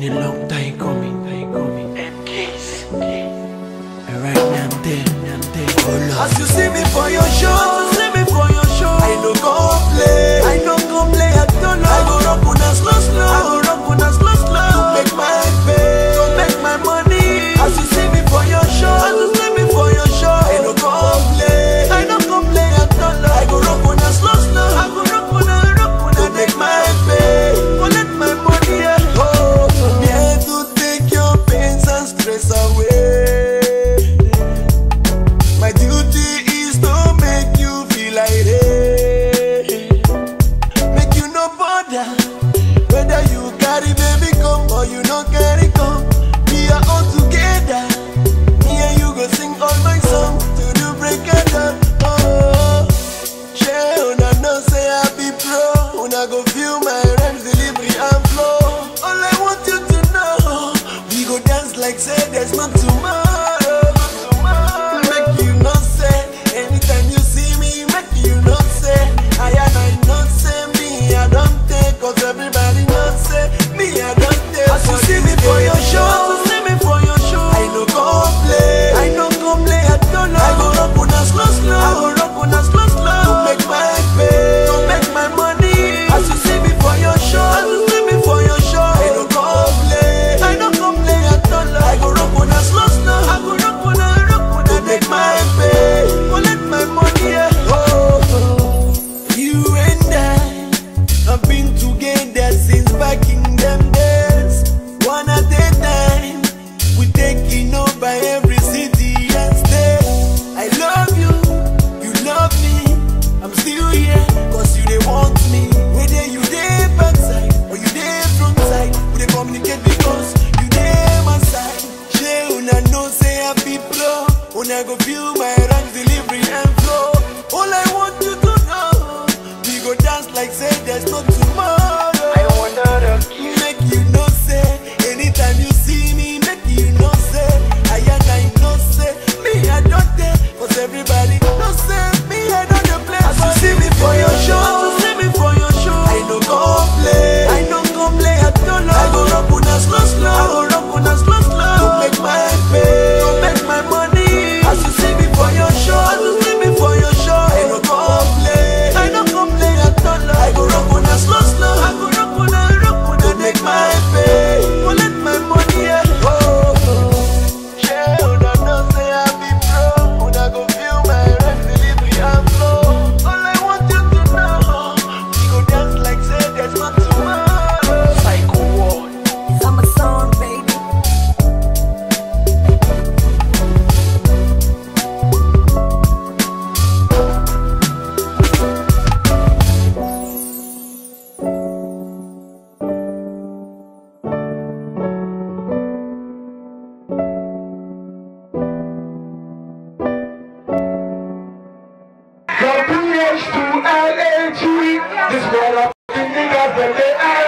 been a long time coming, time coming. M-kaze. And right now I'm there, I'm there. Oh, As you see me for your show. away. there's no tomorrow. Make you know. When I go feel my rank delivery and flow, all I want This world up in the gospel, they are